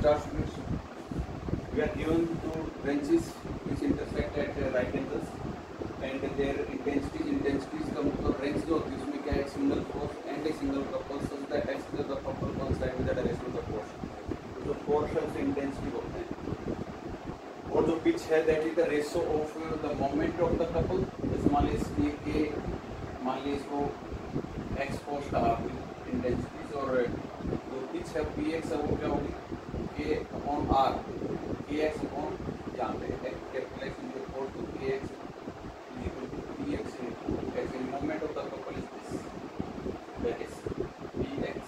start students. We are given two branches which intersect at uh, right angles and their intensities intensities का मतलब range जो होती है उसमें क्या है and a single couple such that axis of the couple coincide with the direction of the force. तो जो force है उसे intensity बोलते हैं और जो pitch है is the ratio of uh, the moment of the couple जैसे मान लीजिए कि मान लीजिए इसको x force कहा इंटेंसिटीज और जो पिच है पी एक्स है वो क्या होगी k upon R k x upon यहाँ पे x into four two k x is equal to px into x in moment of the couple is this that is px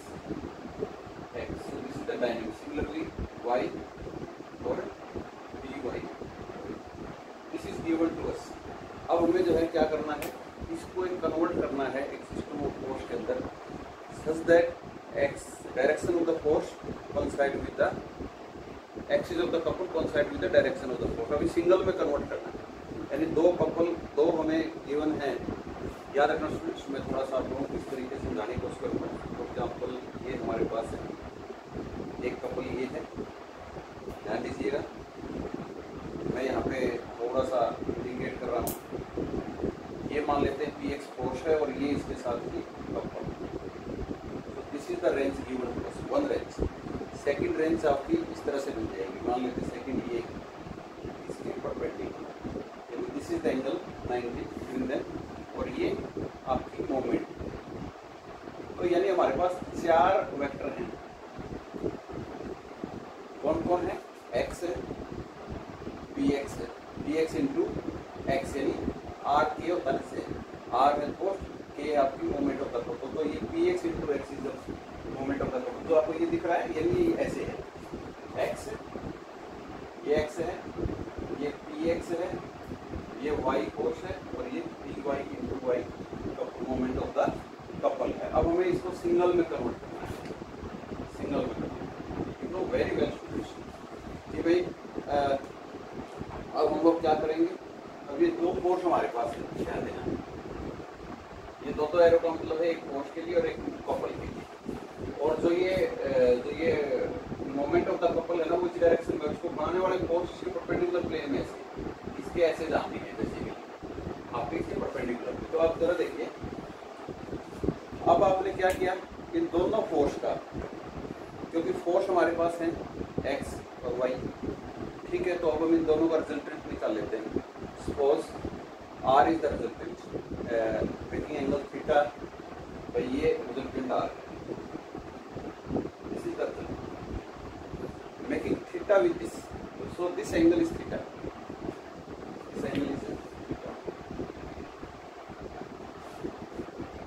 x so this is the dynamic similarly y or py this is given to us अब हमें जो है क्या करना है इसको एक convert करना है एक सिस्टम ऑफ़ फोर्स के अंदर such that x direction of the force coincide with the axis of the couple coincide with the direction of the force अभी सिंगल में कन्वर्ट करना है। यानी दो कपल दो हमें गिवन है याद रखना स्टूडेंट्स मैं थोड़ा सा आप लोगों को इस तरीके से समझाने की कोशिश करूँगा फॉर एग्ज़ाम्पल ये हमारे पास है। एक कपल ये है। ध्यान दीजिएगा। मैं यहाँ पे थोड़ा सा इंडिकेट कर रहा हूँ। ये मान लेते हैं पी एक्स फोर्स है और ये इसके साथ ही कपल तो this is the range given one range second range आपकी इस तरह से मिल जाएगी। मान लेते सेकंड ये इसके परपेंडिकुलर दिस इज़ द 90 और ये आपकी मोमेंट तो यानी हमारे पास चार वेक्टर हैं कौन कौन है एक्स है पी एक्स है पी एक्स इंटू एक्स यानी आर के होता है से आर है फोर्स के आपकी मोमेंट ऑफ़ द फ़ोटो तो ये P x into x is the moment of the photo तो आपको ये दिख रहा है यानी ये ऐसे है एक्स ये एक्स है ये पी एक्स है ये वाई फोर्स है और ये P y into y moment of the couple है अब हमें इसको सिंगल में कन्वर्ट करना सिंगल में नो वेरी वेल कि भाई अब हम लोग क्या करेंगे? अब ये दो पोर्ट हमारे पास है, ध्यान देना। ये दो दो एरो का मतलब है, एक पोर्ट के लिए और एक कपल के लिए और जो ये अ, जो ये मोमेंट ऑफ़ द कपल है ना वो इस डायरेक्शन में उसको बनाने वाले फोर्स इसके परपेंडिकुलर प्लेन में ऐसे इसके ऐसे जाती है बेसिकली आपके इसके परपेंडिकुलर तो आप जरा देखिए अब आपने क्या किया इन दोनों फोर्स का क्योंकि फोर्स हमारे पास है एक्स और वाई ठीक है तो अब हम इन दोनों का रिजल्टेंट निकाल लेते हैं suppose R is the resultant theta भाई ये this is the resultant making theta with this so this angle is theta this angle is theta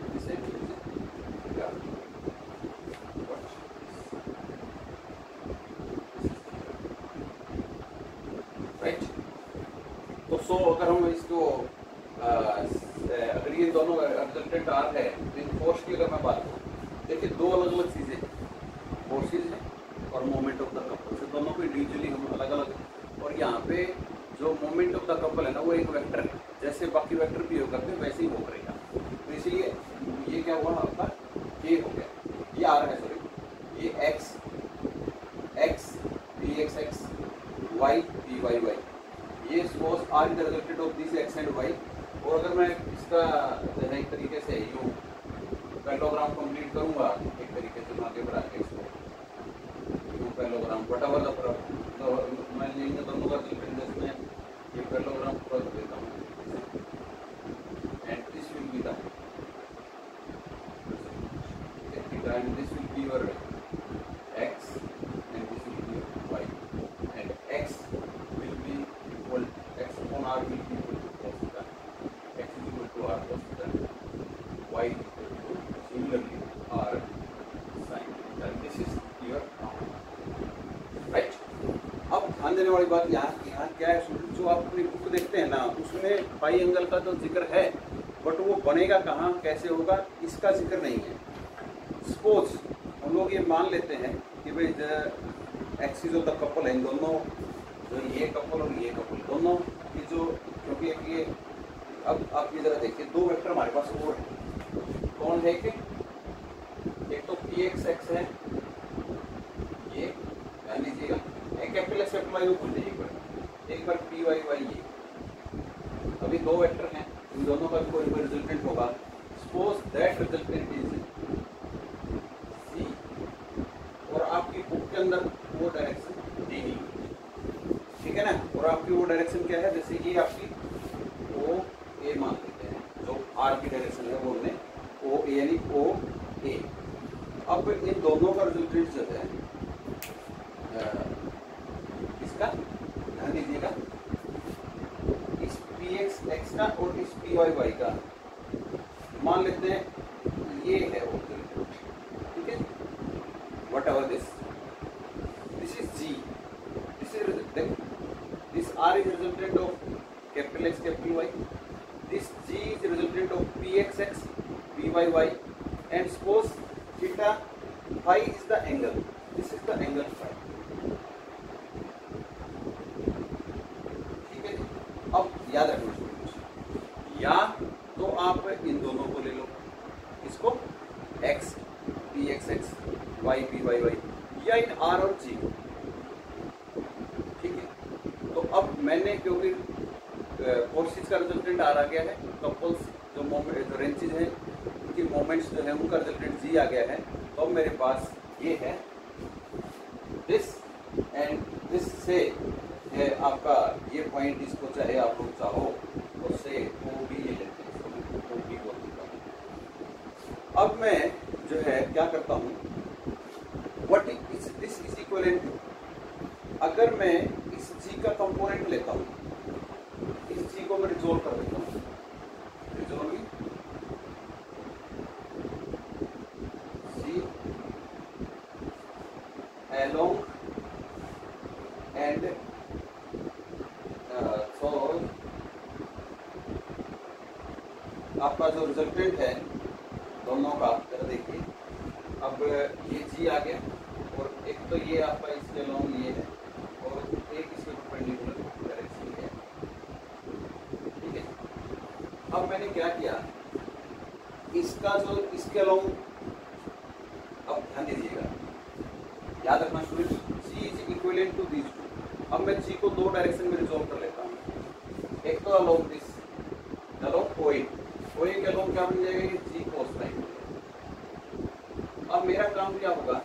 this angle is theta right तो सो अगर हम इसको अ, अगर ये दोनों रिजल्टेंट आर है तो इन फोर्स की अगर मैं बात करूँ देखिए दो अलग अलग चीज़ें फोर्सेज हैं और मोमेंट ऑफ़ द कपल से दोनों को इंडिविजुअली हम अलग अलग और यहाँ पे जो मोमेंट ऑफ़ द कपल है ना वो एक वेक्टर है जैसे बाकी वेक्टर भी हो करते हैं वैसे ही वो करेगा तो इसलिए ये क्या हुआ आपका के हो गया ये आर है सॉरी ये x x P x x y P y y ये suppose R is the of this x and y और अगर मैं इसका एक तरीके से यूँ पेंडोग्राम कंप्लीट करूँगा एक तरीके से मैं आगे बढ़ा के इसको यूँ पेंडोग्राम वटावर तो मैं लेंगे दोनों का रिजल्टेंट इसमें ये पेंडोग्राम पूरा कर देता हूँ and this will be the and this will be your x and this will be your y and x will be equal x upon r will be equal to cos theta x is equal to r theta y similarly r sin theta this is your अब ध्यान देने वाली बात यहाँ यहाँ क्या है जो आप अपनी बुक देखते हैं ना उसमें पाई एंगल का तो ज़िक्र है बट वो बनेगा कहाँ कैसे होगा इसका ज़िक्र नहीं है सपोज़ हम लोग ये मान लेते हैं कि भाई एक्सिस ऑफ़ द कपल है दोनों जो ये कपल और ये कपल दोनों ये जो क्योंकि एक ये अब आप ये जरा देखिए, दो वेक्टर हमारे पास और है। कौन है कि एक तो पी एक्स एक्स है। ये, ध्यान दीजिएगा। एक कैपिटल एक्स कैपिटल वाई को भूल जाइए एक बार। एक बार पी वाई वाई ये। अभी दो वेक्टर हैं, इन दोनों का कोई रिजल्टेंट होगा। Suppose that resultant is C और आपकी बुक के अंदर वो डायरेक्शन गई ठीक है ना? और आपकी वो डायरेक्शन क्या है? जैसे कि आपकी ए मान लेते हैं। जो आर की डायरेक्शन है वो हमने ओ यानी ओ ए अब इन दोनों का रिजल्टेंट जो है इसका ध्यान दीजिएगा। इस पी एक्स एक्स का और इस पी वाई वाई का, मान लेते हैं, ये है वो ठीक है? Whatever this this is G this is this R is resultant of capital X capital Y this g is the resultant of pxx pyy and suppose theta phi is the angle this is the angle phi ठीक है अब याद रखना या तो आप इन दोनों को ले लो इसको x p x x y p y y या इन r और g ठीक है तो अब मैंने क्योंकि फोर्सेस का रिजल्टेंट आ गया है। कपल्स जो जो रेंचेज हैं, उनकी मोमेंट्स जो है उनका रिजल्टेंट जी आ गया है। तो अब मेरे पास ये है। दिस एंड दिस से आपका ये पॉइंट इसको चाहे आप लोग चाहो तो से ओ भी ले लेते हैं इसको ओ भी बोलते हैं अब मैं जो है क्या करता हूँ what is this is equivalent अगर मैं इस जी का कंपोनेंट लेता हूँ इस जी को मैं रिजोल्व कर देता हूँ रिजोल्विंग जी along and uh, so आपका जो रिजल्टेंट है दोनों का जरा देखिए अब ये जी आ गया और एक तो ये आपका इसके अलॉन्ग ये है और एक इसके परपेंडिकुलर डायरेक्शन है ठीक है अब मैंने क्या किया? इसका जो, इसके अलॉन्ग अब ध्यान दीजिएगा। याद रखना शुरू G is equivalent to this too अब मैं जी को दो डायरेक्शन में रिजॉल्व कर लेता हूँ। एक तो अलोंग दिस अलोंग ओए के अलोंग क्या बन जाएगा? जी लाइन अब मेरा काम क्या होगा?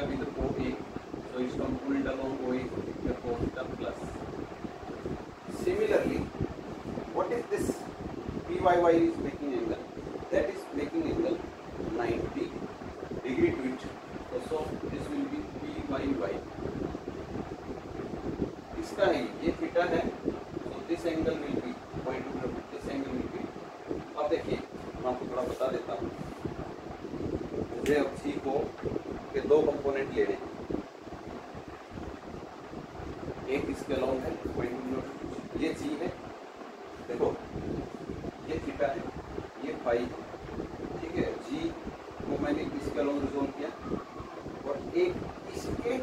stuck in the port A. So it's from pulled along OA the port the plus. Similarly, what is this PYY is मैंने इसके अलाउंग रिजोल्व किया और एक इसके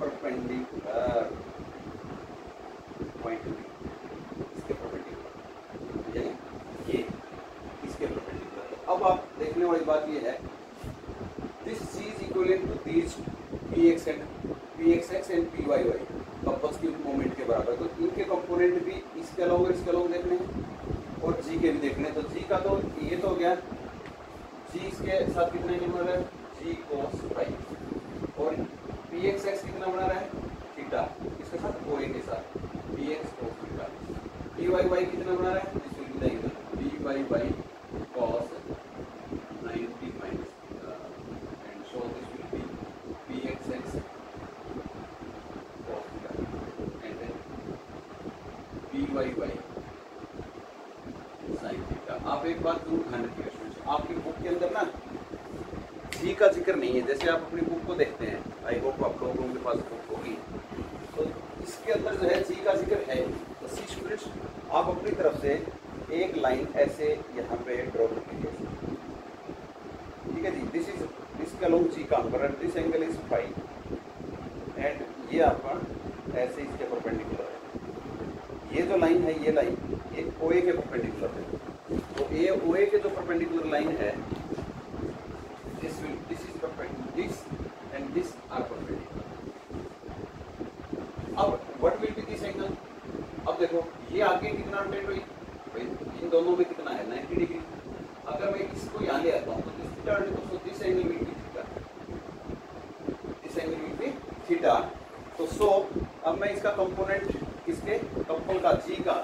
परपेंडिकुलर पॉइंट इसके परपेंडिकुलर यानी ये इसके परपेंडिकुलर अब आप देखने वाली बात ये है this C is equivalent to this P x and P x x and P y y couples की मोमेंट के बराबर तो इनके कंपोनेंट भी इसके अलावा इसके अलावा देखने हैं और जी के भी देखने हैं तो जी का तो ये तो हो गया जी इसके साथ कितना एंगल बना रहा है जी कोस फाइव और पी एक्स एक्स कितना बना रहा है थीटा इसके साथ ओ ए के साथ P x cos theta P y y कितना बना रहा है this will be the angle P y y cos 90 minus theta and so this will be pxx cos theta and then pyy sin theta आप एक बात ज़रूर ध्यान रखिएगा students, आपकी बुक के अंदर ना जी का ज़िक्र नहीं है जैसे आप अपनी बुक को देखते हैं आई होप आप लोगों के पास बुक होगी। तो इसके अंदर जो है जी का ज़िक्र है तो सी स्टूडेंट्स आप अपनी तरफ़ से एक लाइन ऐसे यहाँ पे ड्रॉ कर लीजिए ठीक है जी? दिस इज़ दिस कलोम जी काम कर this angle is five and ये आपका ऐसे इसके परपेंडिकुलर है। ये जो लाइन है, ये लाइन ये ओ ए के परपेंडिकुलर है। तो ए ओ ए के जो परपेंडिकुलर लाइन है this will this is perpendicular this and this are perpendicular अब what will be this angle अब देखो ये आगे कितना रोटेट हुई भाई इन दोनों में कितना है 90 डिग्री अगर मैं इसको यहाँ ले आता हूँ तो दिस थीटा तो this angle will be theta this angle will be theta तो सो अब मैं इसका कंपोनेंट किसके कंपल का जी का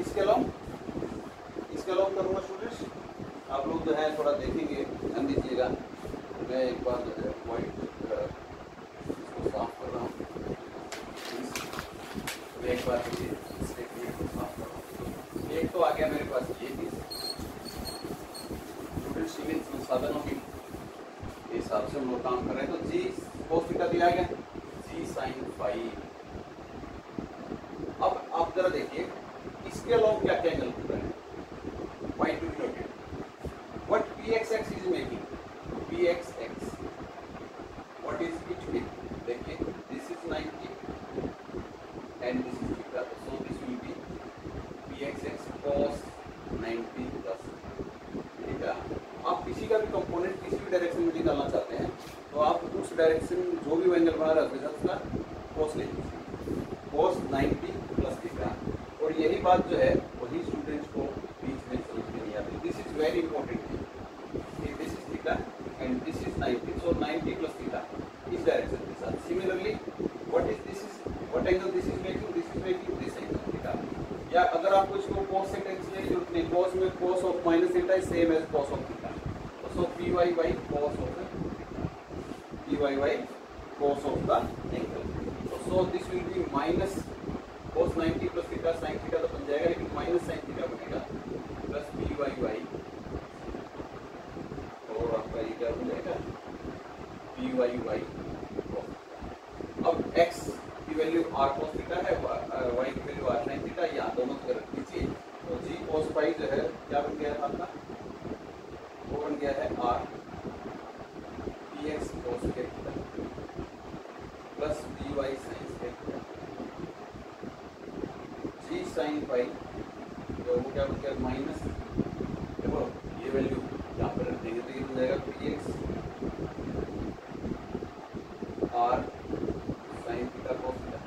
इसके लॉन्ग इसके लॉन्ग करूँगा स्टूडेंट्स आप लोग जो है थोड़ा देखेंगे ध्यान दीजिएगा मैं एक बार जो है पॉइंट इसको साफ़ कर रहा हूँ एक बार देखिए इसके को साफ़ कर रहा हूँ एक तो आ गया मेरे पास ये चीज़ स्टूडेंट सिविल संसाधनों की हिसाब से हम लोग काम कर रहे हैं। तो जी कोस थीटा दिया गया जी साइन फाइव अब आप जरा देखिए इसके अलावा क्या क्या एंगल बन रहे हैं y to be noted what P x x is making P x x what is it with देखिए this is 90 and this is theta so this will be pxx cos 90 plus theta आप किसी का भी component किसी भी direction में निकालना चाहते हैं तो आप उस डायरेक्शन जो भी एंगल बना रहा है उसका कोस ले लीजिए कोस 90 प्लस थीटा और यही बात जो है वही स्टूडेंट्स को बीच में समझ में नहीं is very important this is theta and this is 90 so 90 plus theta इस डायरेक्शन के साथ similarly what is this is what angle this is making this is making this angle theta या अगर आपको इसको cos से लेने की ज़रूरत नहीं, cos में cos of minus theta is same as cos of theta so P y by cos of P y by cos of the angle so this will be minus cos 90 plus theta sin theta तो बन जाएगा लेकिन minus sin theta बनेगा plus P y by और आपका ये क्या बन जाएगा पी वाई बाई अब x की वैल्यू r cos थीटा है y की वैल्यू r sin थीटा यहाँ दोनों की रख दीजिए तो पाई जो है, क्या बन गया था आपका? वो बन गया है r. एक्स cos के प्लस प्लस वाई sin के जी साइन फाई जो वो क्या बन गया? माइनस देखो ये वैल्यू यहाँ पर रख देंगे तो ये बन जाएगा px r sin theta cos theta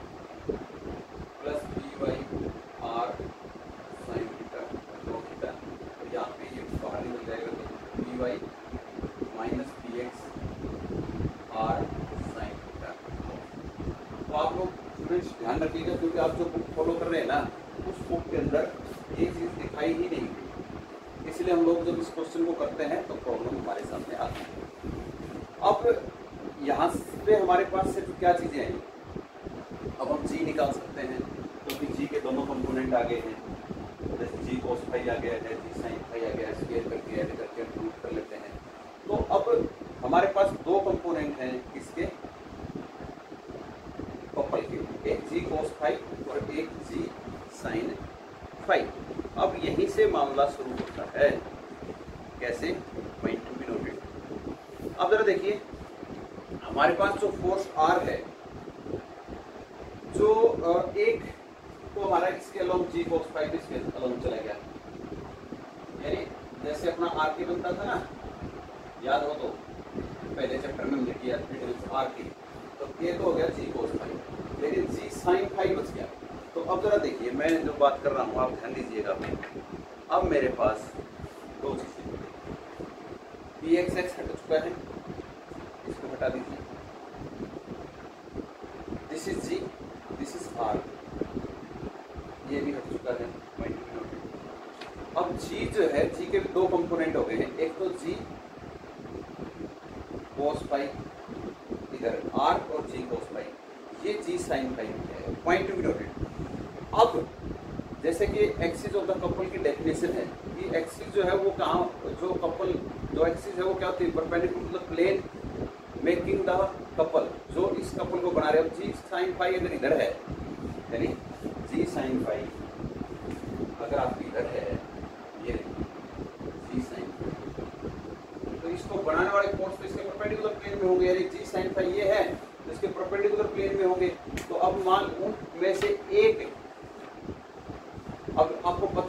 plus P Y R sine theta cos theta तो यहाँ पे ये बाहर निकल जाएगा तो P Y minus P X R sine theta तो आप लोग स्टूडेंट्स ध्यान रखिएगा क्योंकि आप जो बुक फॉलो कर रहे हैं ना उस बुक के अंदर ये चीज़ दिखाई ही नहीं दी। इसलिए हम लोग जब इस क्वेश्चन को करते हैं तो प्रॉब्लम हमारे सामने आती है। अब यहाँ पे हमारे पास सिर्फ़ क्या चीज़ें हैं? अब हम जी निकाल सकते हैं, क्योंकि तो जी के दोनों कंपोनेंट आ गए हैं। जैसे जी कोस फाई आ गया है जी साइन फाई आ गया है करके ऐड करके प्रूव कर लेते हैं। तो अब हमारे पास दो कंपोनेंट हैं किसके कपल के। एक जी कोस फाई और एक जी साइन फाई अब यहीं से मामला शुरू होता है। कैसे? पॉइंट टू बी नोटेड अब जरा देखिए, हमारे पास जो फोर्स आर है, जो एक तो हमारा इसके अलोंग जी फोर्स फाइव इसके अलोंग चला गया। यानी जैसे अपना आर के बनता था ना, याद हो तो पहले चैप्टर में हमने किया आर की तो ये तो हो गया जी कोस फाइव लेकिन जी साइन फाइव बच गया। तो अब जरा देखिए, मैं जो बात कर रहा हूँ, आप ध्यान दीजिएगा अब मेरे पास दो चीज़ें पी एक्स एक्स हट चुका है, इसको हटा दीजिए। This is G this is R ये भी हट चुका है अब जी जो है जी के दो कंपोनेंट हो गए हैं। एक तो जी कोस पाई इधर आर और जी कोस पाई ये जी साइन पाई है। पॉइंट टू बी नोटेड जैसे कि एक्सिस ऑफ़ द कपल की डेफिनेशन है कि एक्सिस जो है वो कहाँ, जो कपल जो एक्सिस है वो क्या होती है? Perpendicular to the plane making the couple जो इस कपल को बना रहे हो जी साइन फाई अगर इधर है, यानी जी साइन फाई अगर आपकी इधर है, ये जी साइन तो इसको बनाने वाले फोर्स तो इसके परपेंडिकुलर प्लेन में होंगे, यानी जी साइन फाई ये है तो इसके परपेंडिकुलर प्लेन में होंगे। तो अब मान उनमें से एक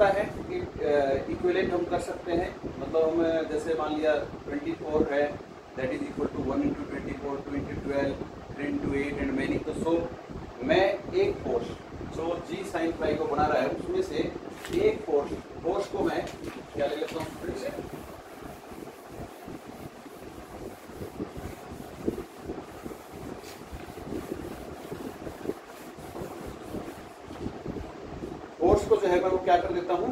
पता है कि इक्विलेंट हम कर सकते हैं। मतलब हम, जैसे मान लिया 24 है that is equal to one into twenty four two into twelve three into eight and many तो सो मैं एक फोर्स जो जी साइन फाइव को बना रहा है, उसमें से एक फोर्स फोर्स को मैं क्या ले लेता हूँ फिर से फोर्स को जो है मैं वो क्या कर देता हूँ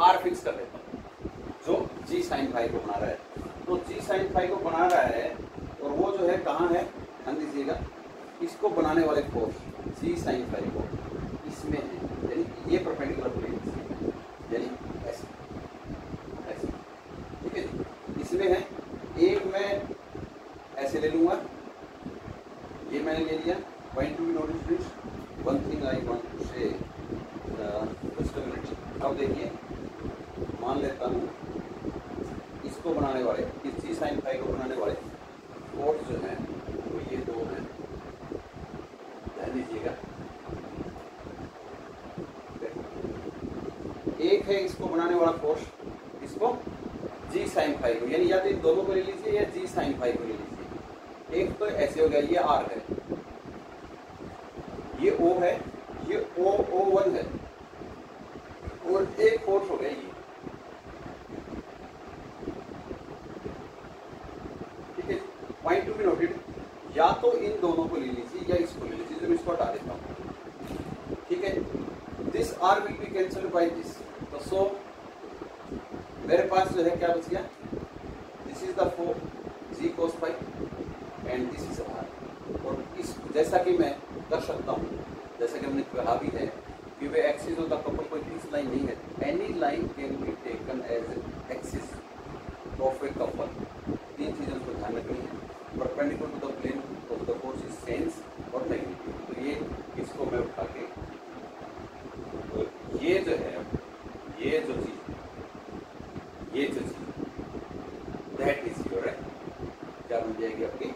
आर फिक्स कर देता हूँ जो जी साइन फाइव को बना रहा है तो जी साइन फाइव को बना रहा है और वो जो है कहाँ है ध्यान दीजिएगा इसको बनाने वाले फोर्स जी साइन फाइव को इसमें है यानी ये परपेंडिकुलर प्लेन यानी ऐसे ऐसे ठीक है इसमें है एक मैं ऐसे ले लूँगा ये मैंने ले लिया point to be notice one thing I want to say just minute अब देखिए मान लेता हूँ, इसको बनाने वाले, इस जी साइन फाइव को बनाने वाले फोर्स जो है, वो ये दो हैं। ध्यान दीजिएगा। एक है इसको बनाने वाला फोर्स इसको जी साइन को, यानी या तो इन दोनों को ले लीजिए या जी साइन फाइव को ले लीजिए। एक तो ऐसे हो गया, ये आर है। O है, ये O O वन है। और एक फोर्स हो गया ये। ठीक है पॉइंट टू बी नोटेड या तो इन दोनों को ले लीजिए या इसको ले लीजिए जो मैं इसको हटा देता हूँ। ठीक है this R will be cancel by this तो सो मेरे पास जो है, क्या बच गया? This is the four G cos five and this is R और इस, जैसा कि मैं कर सकता हूँ जैसा कि हमने कहा भी है कि वे एक्सिस ऑफ़ द कपल कोई फिक्स लाइन नहीं है। Any line can be taken as axis of a couple तीन चीज़ों को ध्यान रखनी है। Perpendicular to the plane of the force is sense और मैग्नीट्यूड तो ये इसको मैं उठा के तो ये जो है, ये जो चीज़, ये जो चीज़ दैट इज़ योर क्या बन जाएगी आपकी?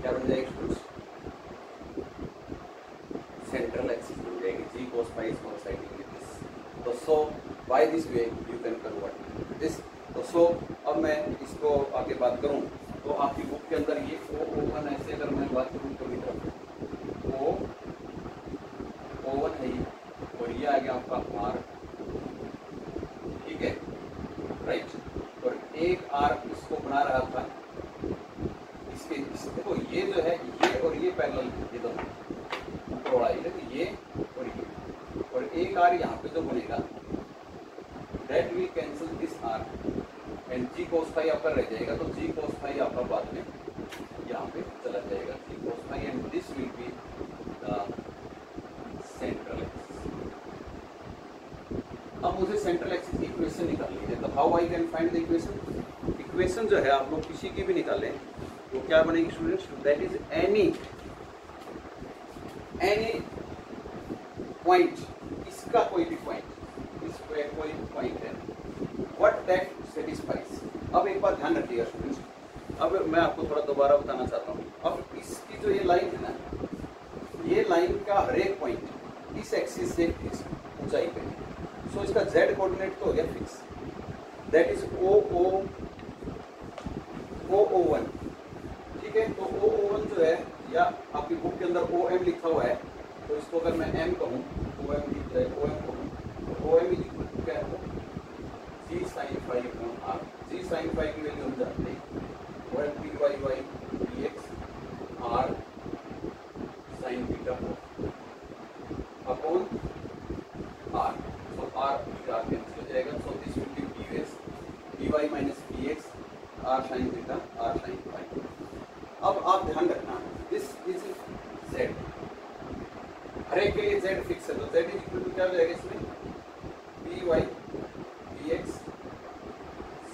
क्या बन जाएगी? By this way I can find the equation equation जो है, आप लोग किसी की भी निकालें, वो क्या बनेगी students that is any point इसका कोई भी पॉइंट इस पे कोई भी पॉइंट है व्हाट दैट सेटिस्फाइज अब एक बार ध्यान रखिएगा स्टूडेंट्स अब मैं आपको थोड़ा दोबारा बताना चाहता हूँ अब इसकी जो ये लाइन है ना ये लाइन का हर एक पॉइंट इस एक्सिस से इस ऊंचाई पे सो so, इसका जेड कोऑर्डिनेट तो हो गया fix that is O O O O one ठीक है? तो ओ ओ वन जो है, या आपकी बुक के अंदर ओ एम लिखा हुआ है तो इसको अगर मैं एम कहूँ ओ एम ओ एम कहूँ तो ओ एम इज़ क्या है G sine five R G sine five की वैल्यू हम जानते हैं। M P Y Y D X R sine theta upon R so R R cancel हो जाएगा so this will be D S D Y minus D X R sine theta R sine five अब आप ध्यान रखना this is Z हर एक के लिए Z fix है तो जेड इज़ इक्वल टू क्या हो जाएगा इसमें? B Y B X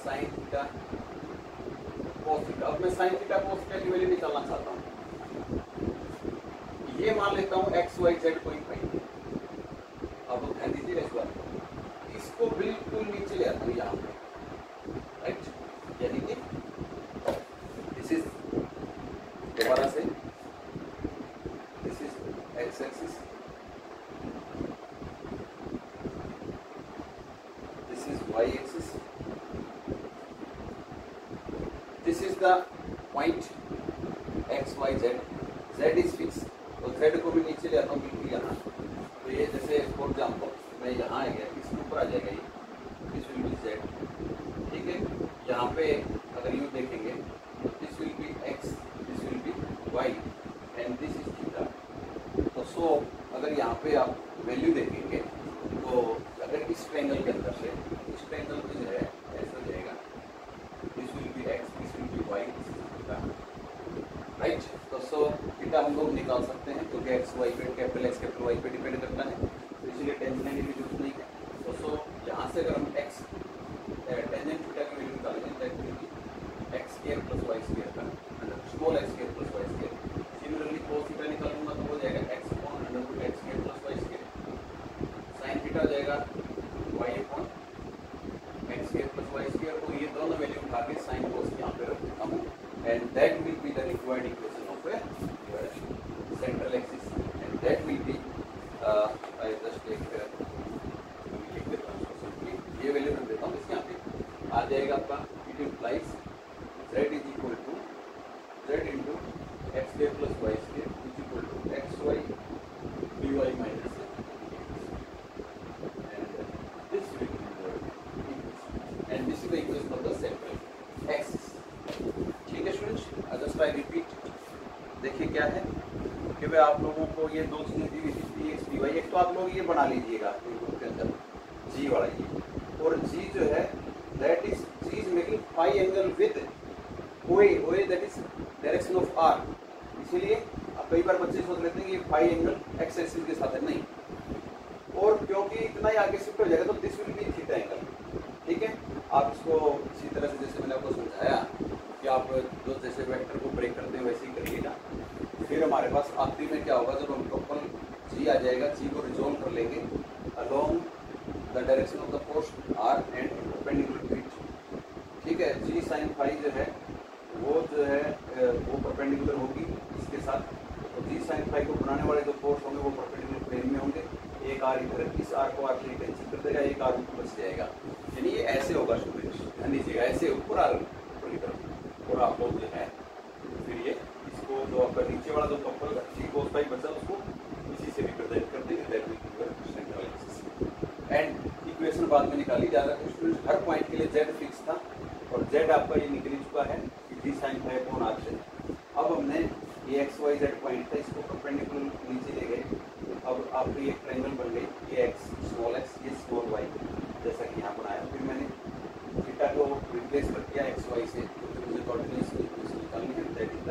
sine theta cos theta अब मैं साइन थीटा कोस थीटा की वैल्यू निकालना चाहता हूँ। ये मान लेता हूँ एक्स वाई जेड कोई पॉइंट अब ध्यान दीजिएगा इस बात इसको बिल्कुल नीचे ले आता हूँ यहाँ पे। राइट यानी कि y axis this is the point x y z z is fixed तो z को भी नीचे ले आता हूँ बिल्कुल यहाँ तो ये जैसे फॉर एग्ज़ाम्पल मैं यहाँ आ गया इसके ऊपर आ जाएगा ये दिस विल बी z ठीक है यहाँ पे अगर यू देखेंगे this will be X this will be Y and this is theta तो सो अगर यहाँ पे आप वैल्यू देखेंगे तो अगर इस ट्रायंगल के अंदर से इस ट्रायंगल में जो है ऐसा जाएगा this will be X this will be Y this is theta right तो सो थीटा हम लोग निकाल सकते हैं क्योंकि एक्स वाई पे कैपिटल एक्स कैपिटल वाई पे डिपेंड करता है तो इसलिए टेंशन की ज़रूरत नहीं है तो सो यहाँ से अगर हम एक्स टेंजेंट थीटा की वैल्यू निकालेंगे that will be X square plus Y square का small X square plus Y square similarly cos theta निकालूँगा तो हो जाएगा x upon under root X square plus Y square sin theta हो जाएगा y upon X square plus Y square तो ये दोनों value उठा के साइन कोस यहाँ पे रख देता हूँ। And that will be the required equation of a central axis and that will be I just take लिख देता हूँ इसको simply। ये वैल्यू रख देता हूँ इसके यहाँ पे आ जाएगा आपका it implies z is equal to z into x square plus y square is equal to xy dy minus and this will be the equation and this is the equation of the central axis ठीक है students just I repeat देखिए क्या है कि भाई आप लोगों को ये दो चीज़ें दी हुई थी पी एक्स डी वाई एक तो आप लोग ये बना लीजिएगा ग्रुप के अंदर जी वाला ये और जी जो that is G is making five angle with OA OA that is direction of R इसीलिए अब कई बार बच्चे सोच लेते हैं कि फाइव एंगल एक्स एक्सिस के साथ है, नहीं। और क्योंकि इतना ही आगे शिफ्ट हो जाएगा तो this will be theta angle ठीक है? आप इसको इसी तरह से जैसे मैंने आपको समझाया कि आप जो जैसे वेक्टर को ब्रेक करते हैं, वैसे ही करिएगा फिर हमारे पास आखिरी में क्या होगा, जब हम कपल जी आ जाएगा जी को रिजोल्व कर लेंगे along the direction of the post R and it ठीक है, जी, साइन फाइव जो है, वो जो है वो परपेंडिकुलर होगी इसके साथ। तो जी, साइन फाइव को बनाने वाले जो फोर्स होंगे, वो परपेंडिकुलर प्लेन में होंगे। एक आर इधर, इस आर को आर से कैंसिल कर देगा एक आर ऊपर बच जाएगा। यानी ये ऐसे होगा स्टूडेंट्स ध्यान दीजिएगा, ऐसे ऊपर आर ऊपर की तरफ़। और आप लोग जो है, फिर ये इसको जो आपका नीचे वाला जो कपल जी कोस फाइव बचा, उसको इसी से रिप्रेजेंट कर देंगे एंड इक्वेशन बाद में निकाली जा रहा है। स्टूडेंट हर पॉइंट के लिए जेड और जेड आपका ये निकल चुका है डी साइन फाइव कौन से। अब हमने ये एक्स वाई जेड पॉइंट था, इसको परपेंडिकुलर नीचे ले गए। अब आपकी एक ट्रायंगल बन गई, ये एक्स स्मॉल एक्स ये स्मॉल वाई जैसा कि यहाँ बनाया। फिर मैंने थीटा को रिप्लेस कर दिया एक्स वाई से तो मुझे कोऑर्डिनेट्स की इक्वेशन निकालनी है दैट इज़ द